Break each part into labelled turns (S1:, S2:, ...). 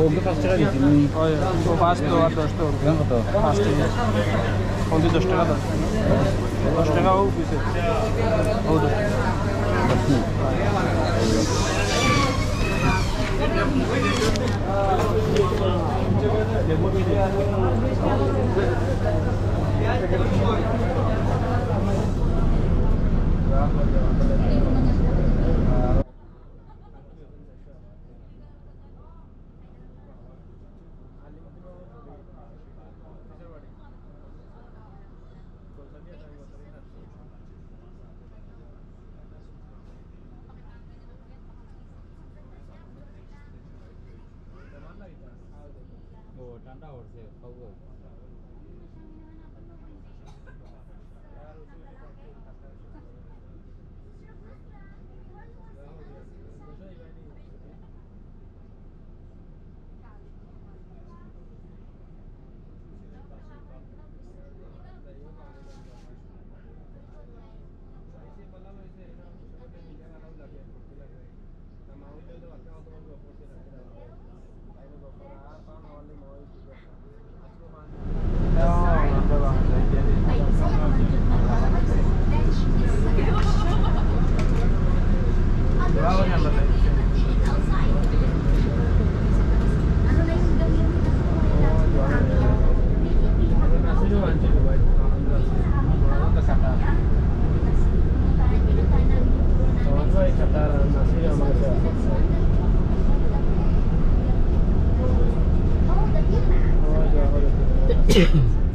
S1: Oldu
S2: kaç lira gitti? Hayır, past
S1: dolar dostu
S2: oldu. Ne kadar? Past lira. Oldu dostu lira da. Dostu lira o
S1: bize. Oldu. Thank you.
S2: આવડશે ખબર Ticken.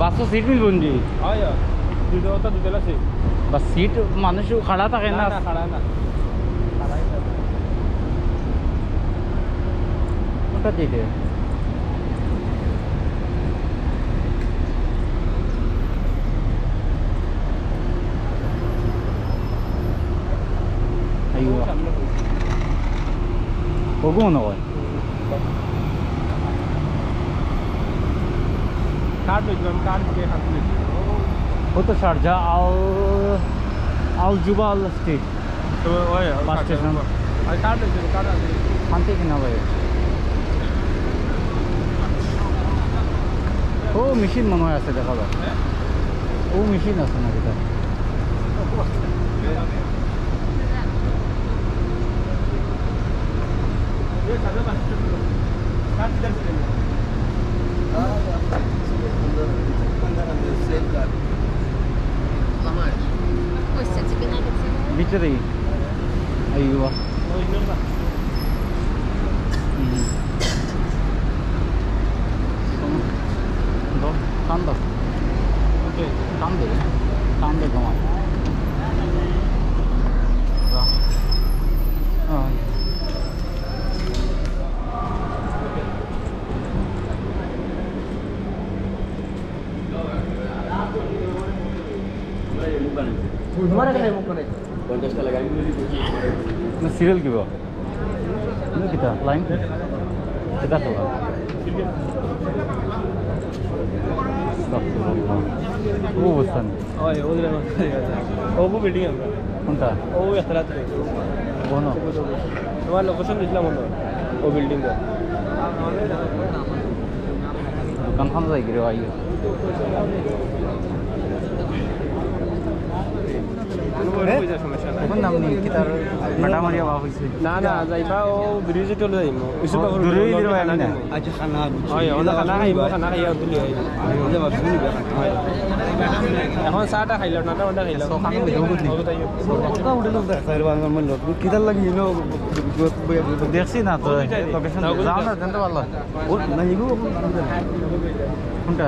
S1: বাসও সিট মিলব নি
S2: হয় দুটো তো দুটো আছে
S1: বা সিট মানুষ খাড়া থাকে না
S2: না খাড়া না খাড়াই না
S1: কোনটা দিলে আইও ওগো না হয়
S2: কার্ড লইছিলাম কার্ড দিয়ে হাত লইছি
S1: ও তো শারজা আল আল জুবাল স্ট্রিট
S2: তো ওই
S1: Bus station.
S2: আর কার্ড লইছিলাম কার্ড আছে
S1: শান্তি কিনা ভাই ও মেশিন মনে হয় আছে দেখা যায় ও মেশিন আছে নাকি তার teacher eh.
S3: Aywa. Hmm.
S2: Ito, tanda. Okay, tanda eh. Tanda gawa. دسٹہ سیریل کی بات نہیں کتا لائن کتا
S3: سوا لوکیشن
S1: দেখছি না তো যাও না কোনটা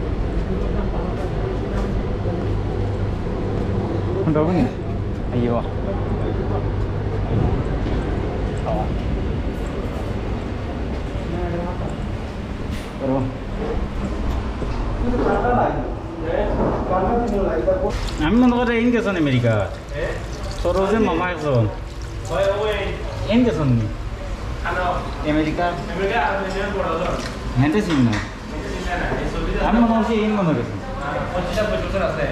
S2: સંભાવ
S1: ને અયો আমি মনে করি এন গেছেন আমেরিকা তোর যে মামা একজন এন গেছেন আমেরিকা হেঁটেছি না আমি মনে করছি এন মনে
S2: করছি পঁচিশটা বছর আছে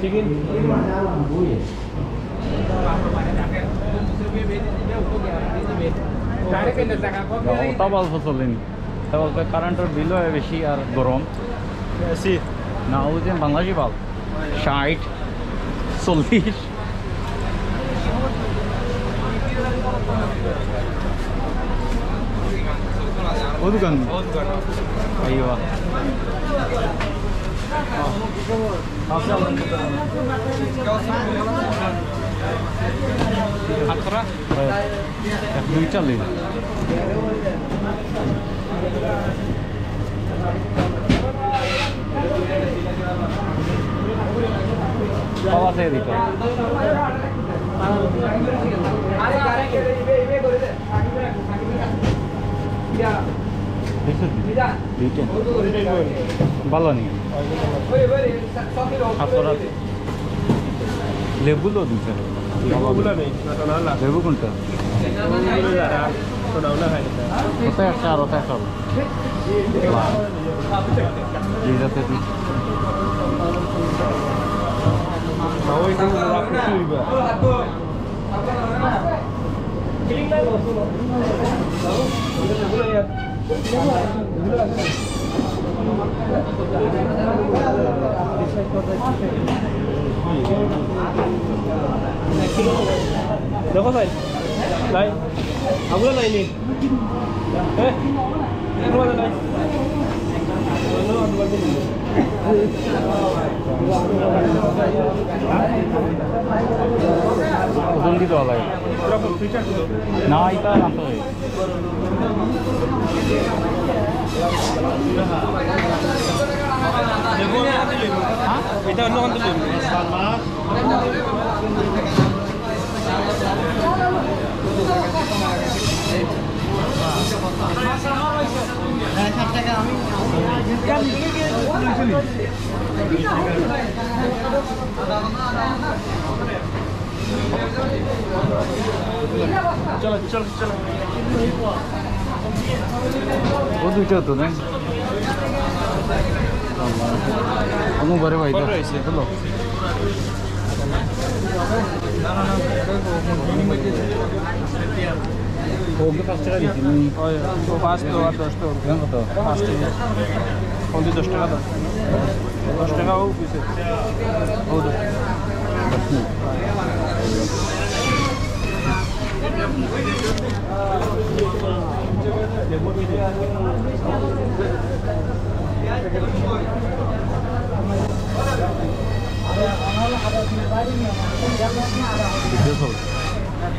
S2: চিকেন
S1: ওটা অল্প চলেনি বলতে কারেন্টের বিলও বেশি আর গরম। না ও যে বাংলাদেশি বাল। ষাট চল্লিশ। ও দোকান আইবা
S2: আখরা
S1: এক দুই চালিয়ে পাওয়া থেকে দিত ভালো নি আপনারা লেবুলো দিচ্ছে
S2: বাবুলা নেই না না না
S1: লেবু কোনটা
S2: ফোড়া না খাই
S1: ওটা একটা আর ওটা একটা এই যাতে তুই
S2: ওই देखो सर लाइ अगला लाइ नहीं है अगला लाइ दोनों अगला नहीं
S1: ওজন দিতে হবে না এটা আনতে হবে
S2: এটা অন্য चलो
S1: चलो चलो
S2: वो दुटा होतो ना अनु बरे भाई बरे आहे बोलो ना
S1: ना ना O Vasco od do
S2: što? Kako
S1: to? Vasco. está do
S2: što rada? Do što
S1: o ubi se. Ovdje. Thank you.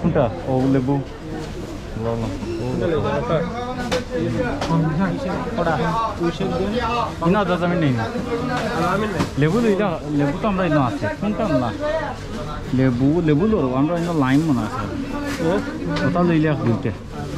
S1: কোনটা? ও লেবু।
S2: ওটা
S1: দাদা, আমি নেই না। লেবু লইলা লেবু তো আমরা ইনো আছে। কোনটা না লেবু লেবু লো আমরা ইনো লাইম মনে আছে। ওটা লইলে দুইটা।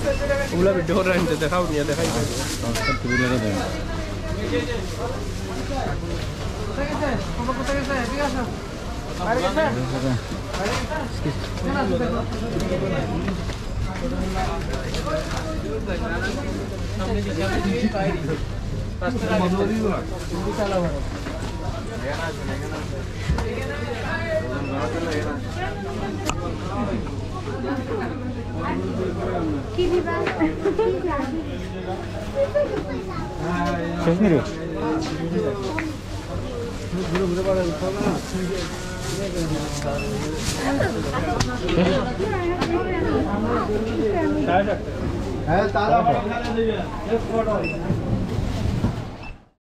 S1: Ula bit dhor
S2: rahe the dekhao niya dekhai ka. Transfer
S4: to Ses
S1: nereye? He, tara
S4: bana tane diyor. Hep orada.